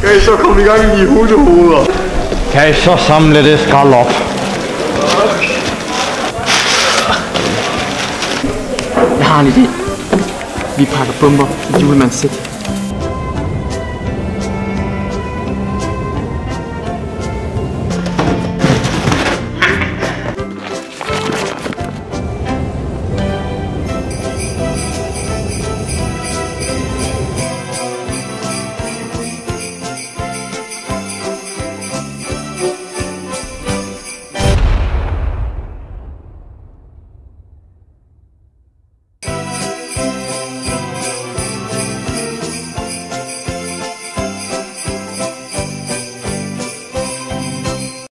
Kan I så komme i gang i de hundehoveder? Kan I så samle det skrald op? Jeg har en idé. Vi pakker bomber i julemandssæt.